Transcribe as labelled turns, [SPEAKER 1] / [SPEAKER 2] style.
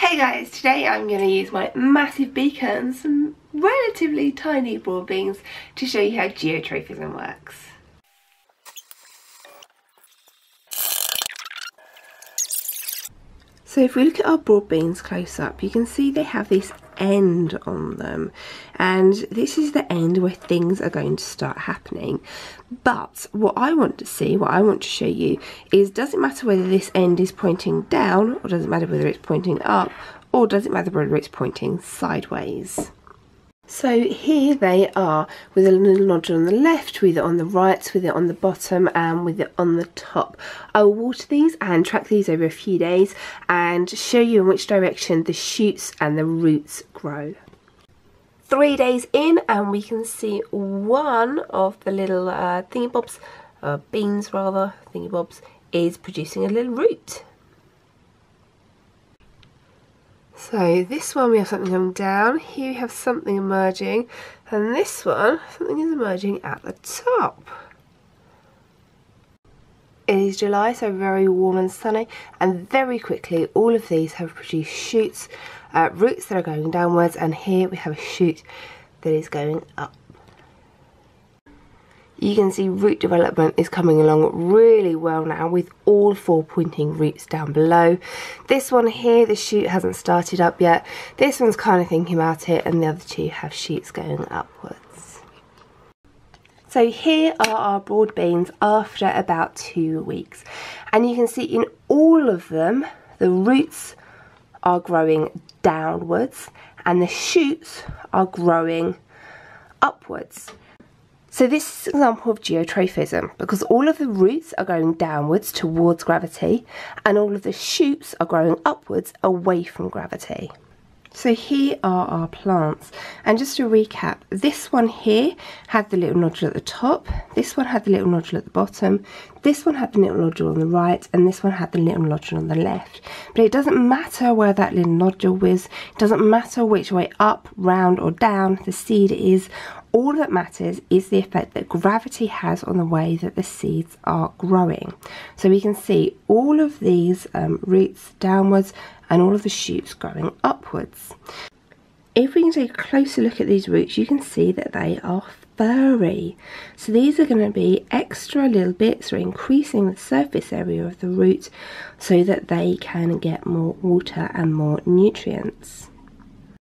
[SPEAKER 1] Hey guys, today I'm going to use my massive beaker and some relatively tiny broad beans to show you how geotropism works. So if we look at our broad beans close up, you can see they have this end on them. And this is the end where things are going to start happening. But what I want to see, what I want to show you, is does it matter whether this end is pointing down, or does it matter whether it's pointing up, or does it matter whether it's pointing sideways? So here they are with a little nodule on the left, with it on the right, with it on the bottom and with it on the top. I will water these and track these over a few days and show you in which direction the shoots and the roots grow. Three days in and we can see one of the little uh, thingy bobs, uh, beans rather, thingy bobs, is producing a little root. So this one we have something coming down, here we have something emerging, and this one, something is emerging at the top. It is July, so very warm and sunny, and very quickly all of these have produced shoots, uh, roots that are going downwards, and here we have a shoot that is going up you can see root development is coming along really well now with all four pointing roots down below. This one here, the shoot hasn't started up yet. This one's kind of thinking about it and the other two have shoots going upwards. So here are our broad beans after about two weeks. And you can see in all of them, the roots are growing downwards and the shoots are growing upwards. So this is an example of geotropism because all of the roots are going downwards towards gravity and all of the shoots are growing upwards away from gravity. So here are our plants and just to recap this one here had the little nodule at the top this one had the little nodule at the bottom this one had the little nodule on the right and this one had the little nodule on the left but it doesn't matter where that little nodule is it doesn't matter which way up round or down the seed is all that matters is the effect that gravity has on the way that the seeds are growing. So we can see all of these um, roots downwards and all of the shoots growing upwards. If we can take a closer look at these roots, you can see that they are furry. So these are going to be extra little bits or increasing the surface area of the root so that they can get more water and more nutrients.